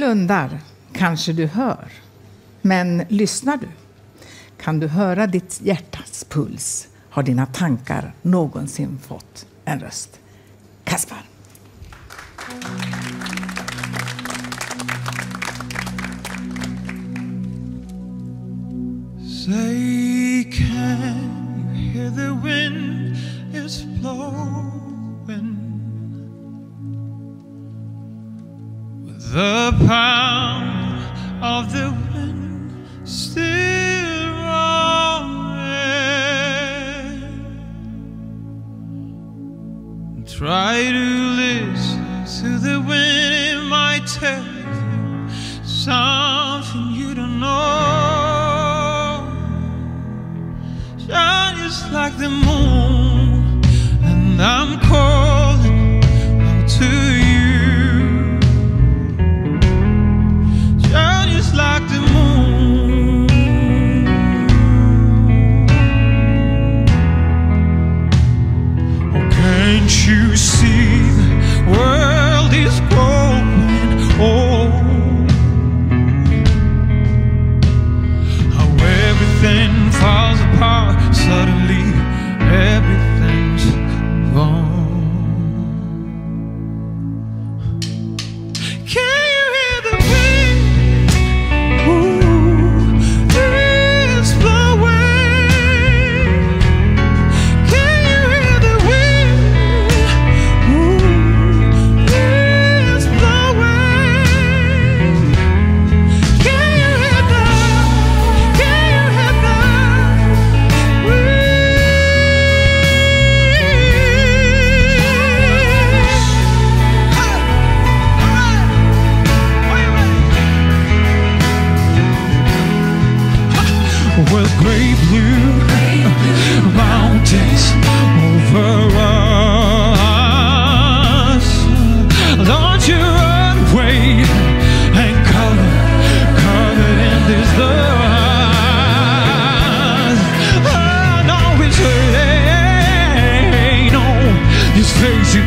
blundar kanske du hör, men lyssnar du? Kan du höra ditt hjärtas puls? Har dina tankar någonsin fått en röst? Kaspar. Say, can you hear the wind is blowing? The pound of the wind still rolling. Try to listen to the wind, it might tell you something you don't know. Shine just like the moon,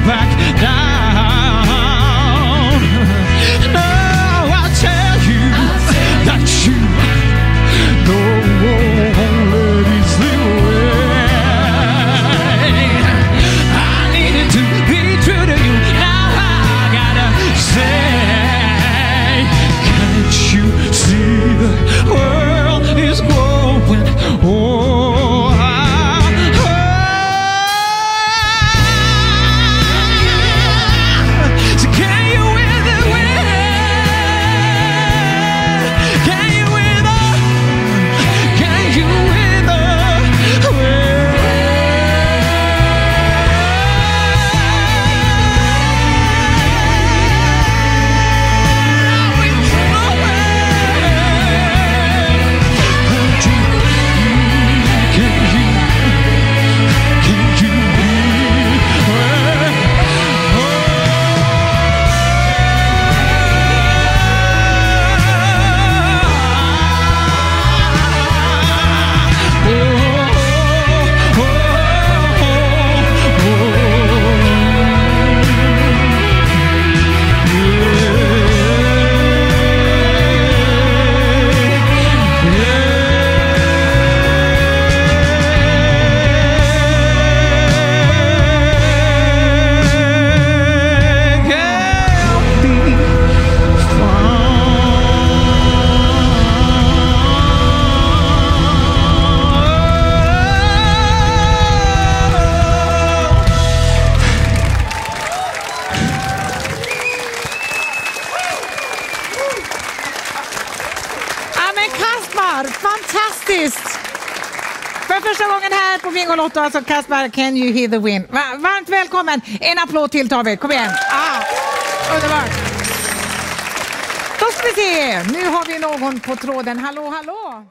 back down. Kaspar, fantastiskt! För första gången här på Bingolotto, alltså Kaspar, Can you hear the wind? Va- varmt välkommen! En applåd till tar vi, kom igen! Ah, underbart! Då ska vi se, nu har vi någon på tråden. Hallå, hallå!